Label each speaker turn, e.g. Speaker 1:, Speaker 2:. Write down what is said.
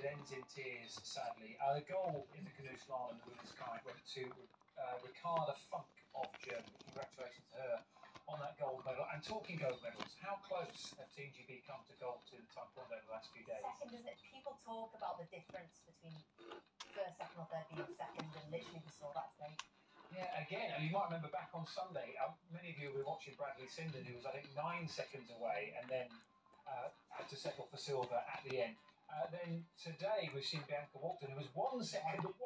Speaker 1: it ends in tears, sadly. Uh, the goal in the canoe slalom, the women's kite, went to uh, Ricarda Funk of Germany. Congratulations to her on that gold medal. And talking gold medals, how close have Team GB come to gold in Taekwondo over the last few days?
Speaker 2: Second, isn't it? People talk about the difference between first, second, or third being second, and literally we saw that today.
Speaker 1: Yeah, again, and you might remember back on Sunday, uh, many of you were watching Bradley Sinden, who was, I think, nine seconds away, and then uh, had to settle for silver at the end. Uh, then today we've seen Bianca Walkden, who was one second, second.